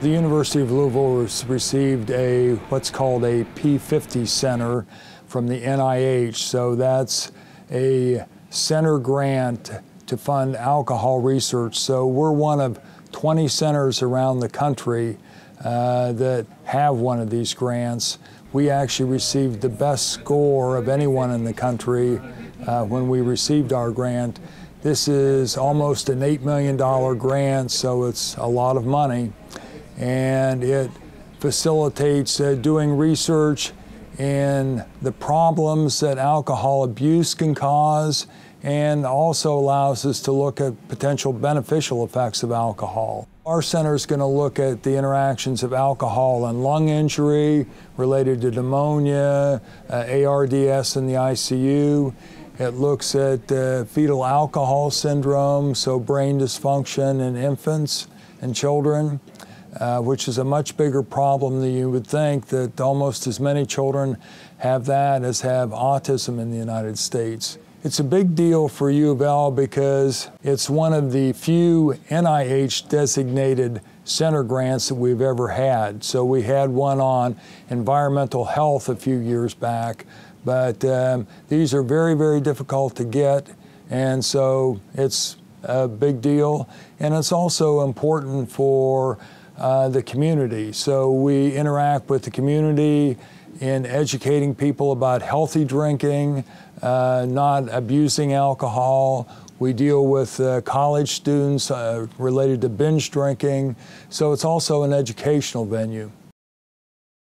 The University of Louisville received a what's called a P50 center from the NIH. So that's a center grant to fund alcohol research. So we're one of 20 centers around the country uh, that have one of these grants. We actually received the best score of anyone in the country uh, when we received our grant. This is almost an $8 million grant, so it's a lot of money. And it facilitates uh, doing research in the problems that alcohol abuse can cause and also allows us to look at potential beneficial effects of alcohol. Our center is going to look at the interactions of alcohol and lung injury related to pneumonia, uh, ARDS in the ICU. It looks at uh, fetal alcohol syndrome, so brain dysfunction in infants and children, uh, which is a much bigger problem than you would think, that almost as many children have that as have autism in the United States. It's a big deal for U of L because it's one of the few NIH designated center grants that we've ever had. So we had one on environmental health a few years back, but um, these are very, very difficult to get, and so it's a big deal. And it's also important for uh, the community. So we interact with the community in educating people about healthy drinking, uh, not abusing alcohol. We deal with uh, college students uh, related to binge drinking. So it's also an educational venue.